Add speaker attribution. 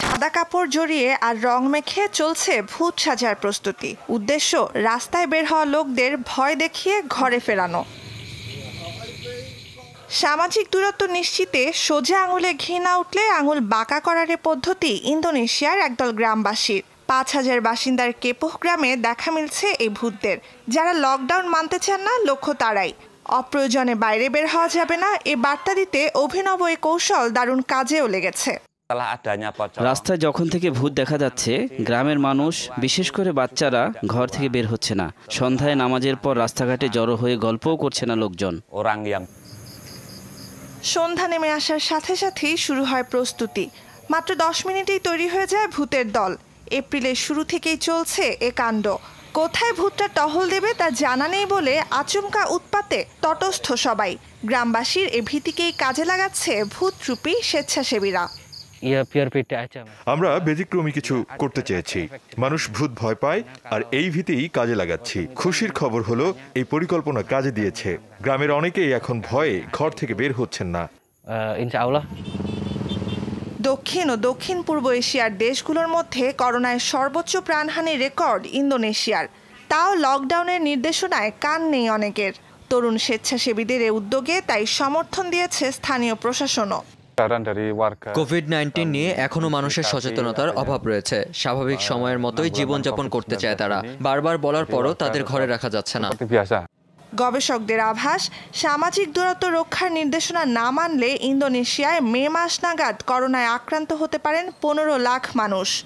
Speaker 1: সাদা কাপড় জড়িয়ে আর রং মেখে চলছে ভূত সাজার প্রস্তুতি। উদ্দেশ্য, রাস্তায় বের হওয়া লোকদের ভয় দেখিয়ে ঘরে ফেরানো। সামাজিক দূরত্ব নিশ্চিতে সোজা আঙুলে ঘি না উঠলে আঙুল বাঁকা করার এ পদ্ধতি ইন্দোনেশিয়ার একদল গ্রামবাসীর। পাঁচ হাজার বাসিন্দার কেপোহ গ্রামে দেখা মিলছে এই ভূতদের। যারা লকডাউন মানতে চান না, লক্ষ্য তারাই। অপ্রয়োজনে বাইরে বের হওয়া যাবে না, এ বার্তা দিতে অভিনব এই কৌশল দারুণ কাজেও লেগেছে.
Speaker 2: রাস্তায় যখন থেকে ভূত দেখা যাচ্ছে গ্রামের মানুষ বিশেষ করে বাচ্চারা ঘর থেকে বের হচ্ছে না। সন্ধ্যায় নামাজের পর রাস্তাঘাটে জড়ো হয়ে গল্পও করছে না লোকজন।
Speaker 1: সন্ধ্যা নেমে আসার সাথে সাথেই শুরু হয় প্রস্তুতি। মাত্র দশ মিনিটেই তৈরি হয়ে যায় ভূতের দল। এপ্রিলের শুরু থেকেই চলছে এ কাণ্ড। কোথায় ভূতটা টহল দেবে তা জানা নেই বলে আচমকা উৎপাতে তটস্থ সবাই। গ্রামবাসীর এ ভীতিকেই কাজে লাগাচ্ছে ভূতরূপী স্বেচ্ছাসেবীরা।
Speaker 3: আমরা। ব্যতিক্রমী কিছু করতে চেয়েছি। মানুষ ভূত ভয় পায় আর এই ভীতিই কাজে লাগাচ্ছি। খুশির খবর হলো এই পরিকল্পনা কাজে দিয়েছে। গ্রামের অনেকেই এখন ভয়ে ঘর থেকে বের হচ্ছেন না।
Speaker 1: দক্ষিণ ও দক্ষিণ পূর্ব এশিয়ার দেশগুলোর মধ্যে করোনায় সর্বোচ্চ প্রাণহানির রেকর্ড ইন্দোনেশিয়ার। তাও লকডাউনের নির্দেশনায় কান নেই অনেকের। তরুণ স্বেচ্ছাসেবীদের এ উদ্যোগে তাই সমর্থন দিয়েছে স্থানীয় প্রশাসনও।
Speaker 4: কোভিড নাইন্টিন নিয়ে এখনও মানুষের সচেতনতার অভাব রয়েছে। স্বাভাবিক সময়ের মতোই জীবনযাপন করতে চায় তারা। বারবার বলার পরও তাদের ঘরে রাখা যাচ্ছে না।
Speaker 1: গবেষকদের আভাস সামাজিক দূরত্ব রক্ষার নির্দেশনা না মানলে ইন্দোনেশিয়ায় মে মাস নাগাদ করোনায় আক্রান্ত হতে পারেন পনেরো লাখ মানুষ।